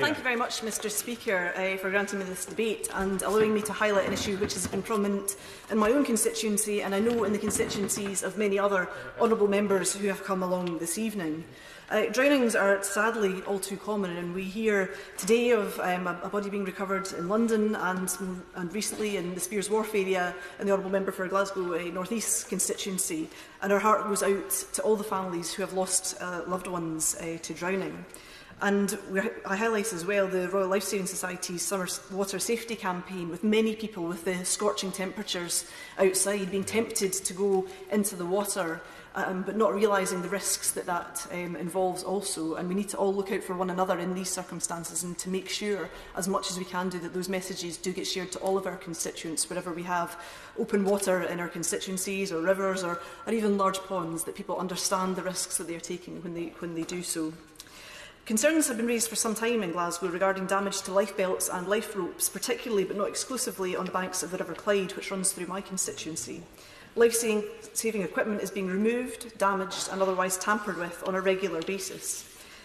Thank you very much, Mr Speaker, uh, for granting me this debate and allowing me to highlight an issue which has been prominent in my own constituency and I know in the constituencies of many other honourable members who have come along this evening. Uh, drownings are sadly all too common, and we hear today of um, a, a, body being recovered in London and, and recently in the Spears Wharf area in the Honourable Member for Glasgow uh, North East constituency. And our heart goes out to all the families who have lost uh, loved ones uh, to drowning. And we, I highlight as well the Royal Life Saving Society's summer water safety campaign with many people with the scorching temperatures outside being tempted to go into the water um, but not realising the risks that that um, involves also. And we need to all look out for one another in these circumstances and to make sure, as much as we can do, that those messages do get shared to all of our constituents, wherever we have open water in our constituencies or rivers or, or even large ponds, that people understand the risks that they are taking when they, when they do so. Concerns have been raised for some time in Glasgow regarding damage to life belts and life ropes, particularly but not exclusively on the banks of the River Clyde, which runs through my constituency. Life-saving equipment is being removed, damaged and otherwise tampered with on a regular basis.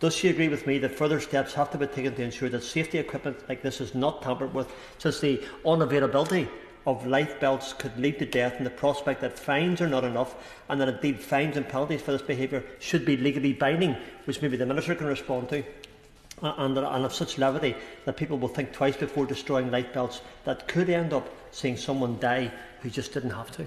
Does she agree with me that further steps have to be taken to ensure that safety equipment like this is not tampered with since the unavailability of life belts could lead to death and the prospect that fines are not enough and that indeed fines and penalties for this behaviour should be legally binding, which maybe the Minister can respond to, and, and of such levity that people will think twice before destroying life belts that could end up seeing someone die who just didn't have to.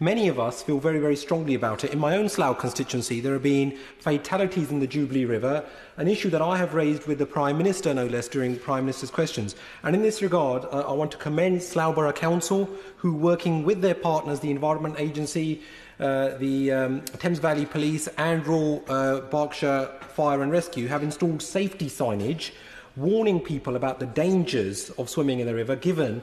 Many of us feel very, very strongly about it. In my own Slough constituency, there have been fatalities in the Jubilee River, an issue that I have raised with the Prime Minister, no less, during the Prime Minister's questions. And in this regard, uh, I want to commend Slough Borough Council, who, working with their partners, the Environment Agency, uh, the um, Thames Valley Police and Royal uh, Berkshire Fire and Rescue, have installed safety signage warning people about the dangers of swimming in the river given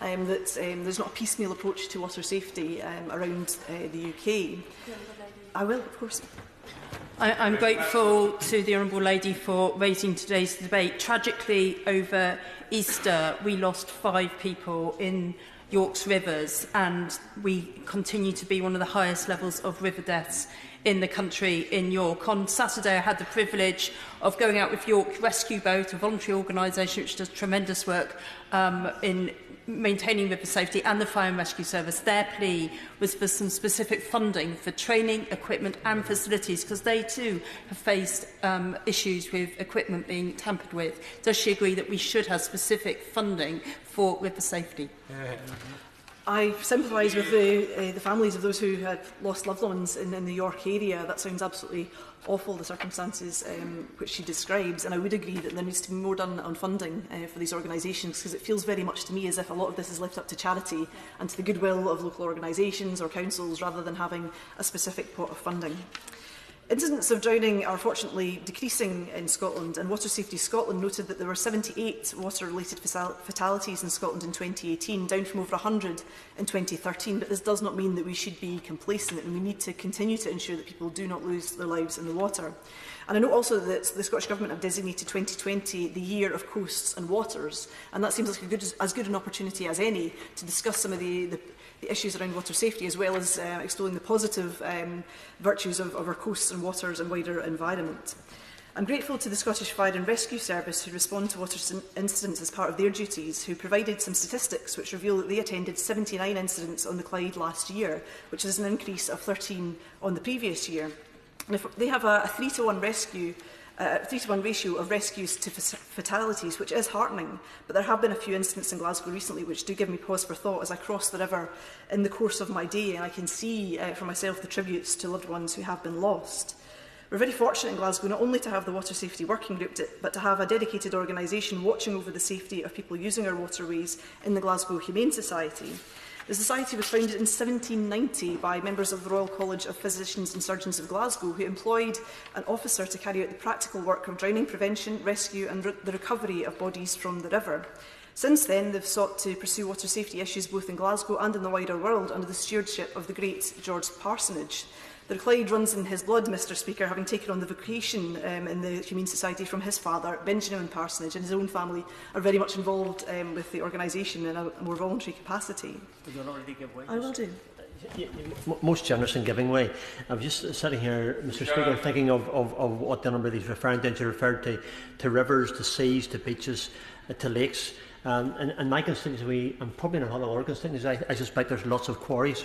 um, that um, there's not a piecemeal approach to water safety um, around uh, the UK. I will, of course. I, I'm grateful to the Honourable Lady for raising today's debate. Tragically, over Easter, we lost five people in York's rivers, and we continue to be one of the highest levels of river deaths in the country in York. On Saturday, I had the privilege of going out with York Rescue Boat, a voluntary organisation which does tremendous work um, in maintaining river safety and the fire and rescue service their plea was for some specific funding for training equipment and facilities because they too have faced um, issues with equipment being tampered with does she agree that we should have specific funding for river safety yeah. I sympathise with the, uh, the families of those who had lost loved ones in, in the York area. That sounds absolutely awful, the circumstances um, which she describes. And I would agree that there needs to be more done on funding uh, for these organisations because it feels very much to me as if a lot of this is left up to charity and to the goodwill of local organisations or councils rather than having a specific pot of funding. Incidents of drowning are fortunately decreasing in Scotland, and Water Safety Scotland noted that there were 78 water-related fatalities in Scotland in 2018, down from over 100 in 2013. But this does not mean that we should be complacent, and we need to continue to ensure that people do not lose their lives in the water. And I know also that the Scottish Government have designated 2020 the year of coasts and waters, and that seems like a good, as good an opportunity as any to discuss some of the, the, the issues around water safety, as well as uh, extolling the positive um, virtues of, of our coasts and waters and wider environment. I'm grateful to the Scottish Fire and Rescue Service who respond to water incidents as part of their duties, who provided some statistics which reveal that they attended 79 incidents on the Clyde last year, which is an increase of 13 on the previous year. And if they have a, a 3 to 1 rescue uh, 3 to 1 ratio of rescues to fatalities, which is heartening, but there have been a few incidents in Glasgow recently which do give me pause for thought as I cross the river in the course of my day and I can see uh, for myself the tributes to loved ones who have been lost. We're very fortunate in Glasgow not only to have the Water Safety Working Group, but to have a dedicated organisation watching over the safety of people using our waterways in the Glasgow Humane Society. The Society was founded in 1790 by members of the Royal College of Physicians and Surgeons of Glasgow, who employed an officer to carry out the practical work of drowning prevention, rescue and re the recovery of bodies from the river. Since then, they've sought to pursue water safety issues both in Glasgow and in the wider world under the stewardship of the great George Parsonage. The Clyde runs in his blood, Mr Speaker, having taken on the vocation um, in the Humane Society from his father, Benjamin Parsonage, and his own family are very much involved um, with the organisation in a more voluntary capacity. Did you already give way? I will do. most generous in giving way. I'm just uh, sitting here, Mr. Sure. Speaker, thinking of, of, of what the number is referring to. You referred to, to rivers, to seas, to beaches, uh, to lakes. Um, and, and my constituency, and probably in a lot of other constituencies, I, I suspect there's lots of quarries.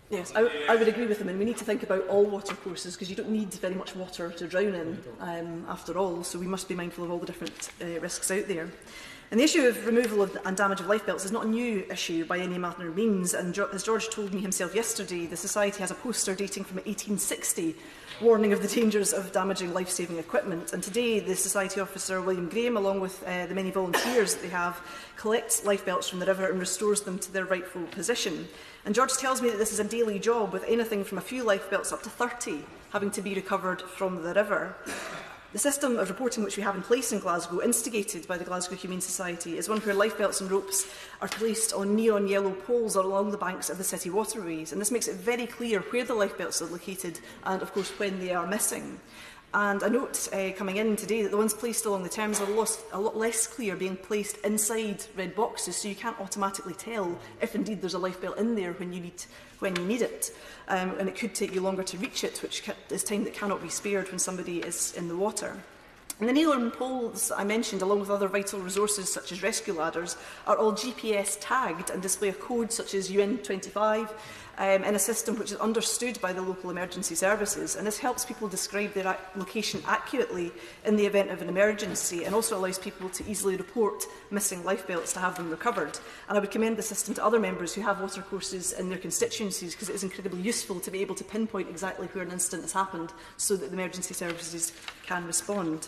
Yes, I, I would agree with him, and we need to think about all water courses because you don't need very much water to drown in, um, after all, so we must be mindful of all the different uh, risks out there. And the issue of removal of, and damage of life belts is not a new issue by any manner of means. And as George told me himself yesterday, the Society has a poster dating from 1860 warning of the dangers of damaging life-saving equipment. And today, the Society officer, William Graham, along with uh, the many volunteers that they have, collects life belts from the river and restores them to their rightful position. And George tells me that this is a daily job with anything from a few life belts up to 30 having to be recovered from the river. The system of reporting which we have in place in Glasgow, instigated by the Glasgow Humane Society, is one where lifebelts and ropes are placed on neon yellow poles along the banks of the city waterways, and this makes it very clear where the lifebelts are located and, of course, when they are missing. And I note uh, coming in today that the ones placed along the terms are lost, a lot less clear, being placed inside red boxes, so you can't automatically tell if indeed there's a life belt in there when you need, when you need it. Um, and it could take you longer to reach it, which is time that cannot be spared when somebody is in the water. And the and poles I mentioned, along with other vital resources such as rescue ladders, are all GPS tagged and display a code such as UN 25 um, in a system which is understood by the local emergency services. And this helps people describe their location accurately in the event of an emergency and also allows people to easily report missing life belts to have them recovered. And I would commend the system to other members who have water courses in their constituencies because it is incredibly useful to be able to pinpoint exactly where an incident has happened so that the emergency services can respond.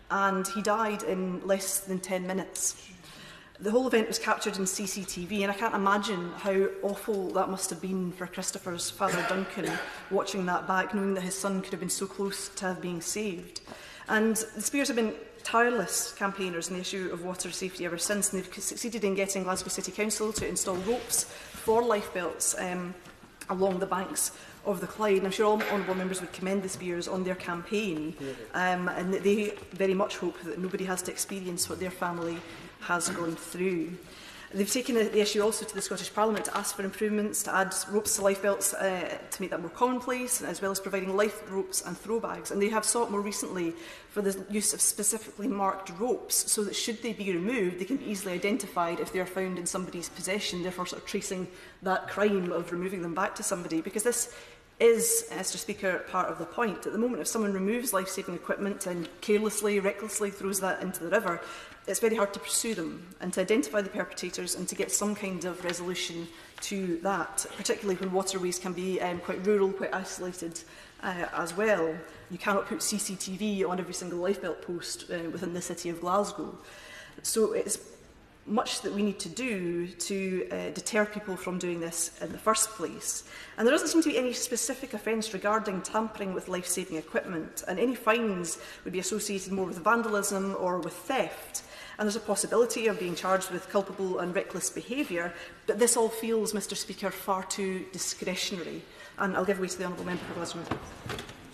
And he died in less than 10 minutes. The whole event was captured in CCTV, and I can't imagine how awful that must have been for Christopher's father, Duncan, watching that back, knowing that his son could have been so close to have being saved. And the Spears have been tireless campaigners on the issue of water safety ever since, and they've succeeded in getting Glasgow City Council to install ropes for life belts um, along the banks of the Clyde. And I'm sure all honourable members would commend the Spears on their campaign, um, and they very much hope that nobody has to experience what their family has gone through. They've taken the issue also to the Scottish Parliament to ask for improvements to add ropes to life belts uh, to make that more commonplace, as well as providing life ropes and throw bags. And they have sought more recently for the use of specifically marked ropes, so that should they be removed, they can be easily identified if they are found in somebody's possession, therefore sort of tracing that crime of removing them back to somebody. Because this is, Mr Speaker, part of the point. At the moment, if someone removes life-saving equipment and carelessly, recklessly throws that into the river, it's very hard to pursue them and to identify the perpetrators and to get some kind of resolution to that, particularly when waterways can be um, quite rural, quite isolated uh, as well. You cannot put CCTV on every single lifebelt post uh, within the city of Glasgow. So it's much that we need to do to uh, deter people from doing this in the first place. And there doesn't seem to be any specific offence regarding tampering with life-saving equipment, and any fines would be associated more with vandalism or with theft and there's a possibility of being charged with culpable and reckless behaviour, but this all feels, Mr Speaker, far too discretionary. And I'll give way to the Honourable Member for Glasgow.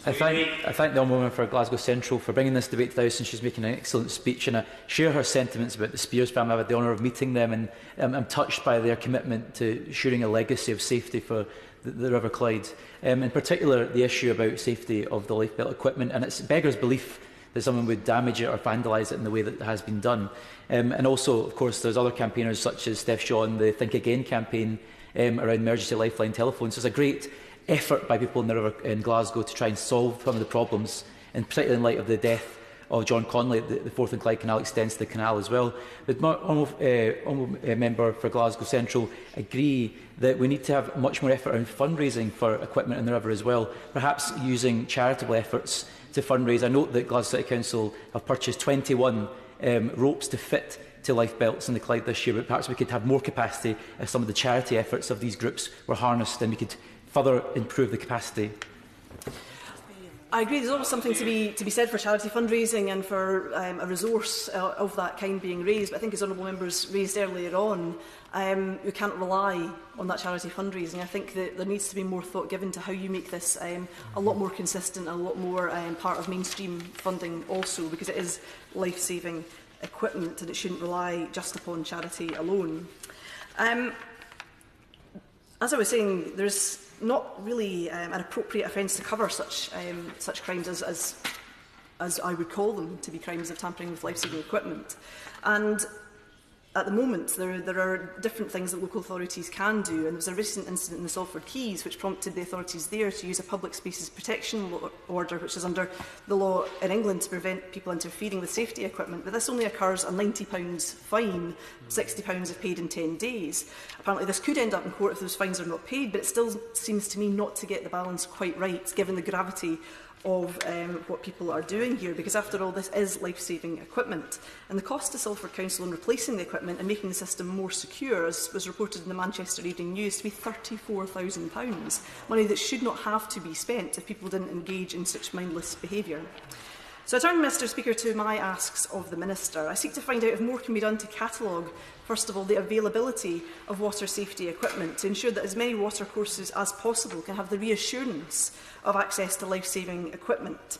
I thank, I thank the Ombudsman for Glasgow Central for bringing this debate to the House and she's making an excellent speech and I share her sentiments about the Spears family. I've had the honour of meeting them and um, I'm touched by their commitment to ensuring a legacy of safety for the, the River Clyde. Um, in particular, the issue about safety of the lifebelt equipment and it's beggar's belief that someone would damage it or vandalise it in the way that has been done. Um, and also, of course, there's other campaigners such as Steph Shaw and the Think Again campaign um, around emergency lifeline telephones. There's a great effort by people in, the river, in Glasgow to try and solve some of the problems, and particularly in light of the death of John Connolly, the, the Forth and Clyde Canal extends to the canal as well. But my uh, honourable uh, member for Glasgow Central agree that we need to have much more effort around fundraising for equipment in the river as well, perhaps using charitable efforts to fundraise. I note that Glasgow City Council have purchased 21 um, ropes to fit to life belts in the Clyde this year, but perhaps we could have more capacity if some of the charity efforts of these groups were harnessed and we could further improve the capacity. I agree. There's always something to be to be said for charity fundraising and for um, a resource uh, of that kind being raised. But I think, as honourable members raised earlier on, um, we can't rely on that charity fundraising. I think that there needs to be more thought given to how you make this um, a lot more consistent, a lot more um, part of mainstream funding also, because it is life-saving equipment and it shouldn't rely just upon charity alone. Um, as I was saying, there's not really um, an appropriate offence to cover such um, such crimes as, as as I would call them to be crimes of tampering with life-saving equipment. And at the moment, there are, there are different things that local authorities can do, and there was a recent incident in the Salford Keys which prompted the authorities there to use a public spaces protection order, which is under the law in England to prevent people interfering with safety equipment. But this only occurs a £90 fine, £60 if paid in 10 days. Apparently, this could end up in court if those fines are not paid, but it still seems to me not to get the balance quite right, given the gravity of um, what people are doing here, because after all, this is life-saving equipment. And the cost to Salford Council in replacing the equipment and making the system more secure, as was reported in the Manchester Evening News, to be £34,000, money that should not have to be spent if people didn't engage in such mindless behaviour. So I turn, Mr Speaker, to my asks of the Minister. I seek to find out if more can be done to catalogue, first of all, the availability of water safety equipment to ensure that as many water courses as possible can have the reassurance of access to life-saving equipment.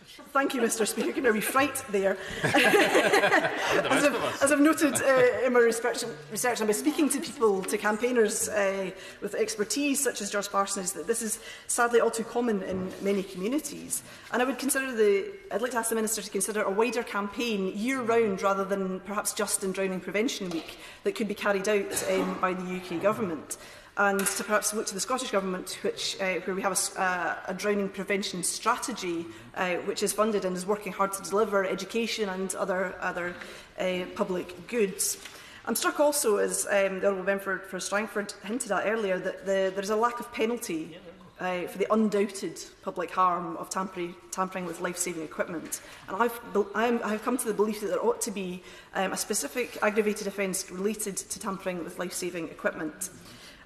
Thank you, Mr Speaker. Can I to be fright there. as, I've, as I've noted uh, in my research, research, I've speaking to people, to campaigners uh, with expertise such as George Parsons, that this is sadly all too common in many communities. And I would consider the, I'd like to ask the Minister to consider a wider campaign year-round rather than perhaps just in Drowning Prevention Week that could be carried out um, by the UK Government and to perhaps look to the Scottish Government, which, uh, where we have a, uh, a drowning prevention strategy, uh, which is funded and is working hard to deliver education and other, other uh, public goods. I'm struck also, as um, the Honourable Member for Strangford hinted at earlier, that the, is a lack of penalty uh, for the undoubted public harm of tampering, tampering with life-saving equipment. And I've, I'm, I've come to the belief that there ought to be um, a specific aggravated offence related to tampering with life-saving equipment.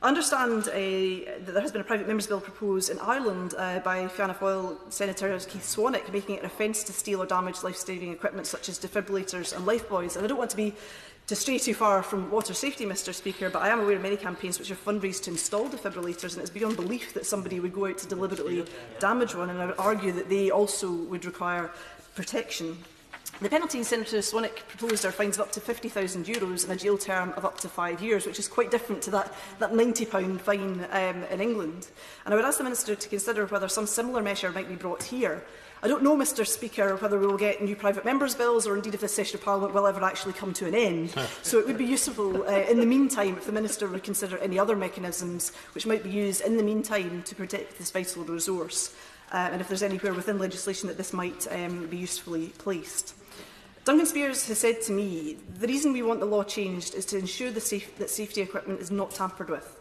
I understand uh, that there has been a private member's bill proposed in Ireland uh, by Fianna Fáil Senator Keith Swanick, making it an offence to steal or damage life-saving equipment such as defibrillators and lifebuoys. And I don't want to be to stray too far from water safety, Mr Speaker, but I am aware of many campaigns which have fundraised to install defibrillators, and it's beyond belief that somebody would go out to deliberately damage one, and I would argue that they also would require protection. The penalty in Senator Swinnock proposed are fines of up to €50,000 and a jail term of up to five years, which is quite different to that, that £90 fine um, in England. And I would ask the Minister to consider whether some similar measure might be brought here. I don't know, Mr Speaker, whether we will get new private members' bills or indeed if this session of Parliament will ever actually come to an end. so it would be useful uh, in the meantime if the Minister would consider any other mechanisms which might be used in the meantime to protect this vital resource uh, and if there's anywhere within legislation that this might um, be usefully placed. Duncan Spears has said to me, the reason we want the law changed is to ensure the safe, that safety equipment is not tampered with.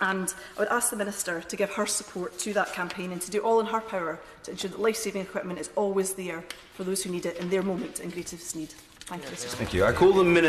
And I would ask the Minister to give her support to that campaign and to do all in her power to ensure that life-saving equipment is always there for those who need it in their moment in greatest need. Thank you, Thank you. I call the Minister.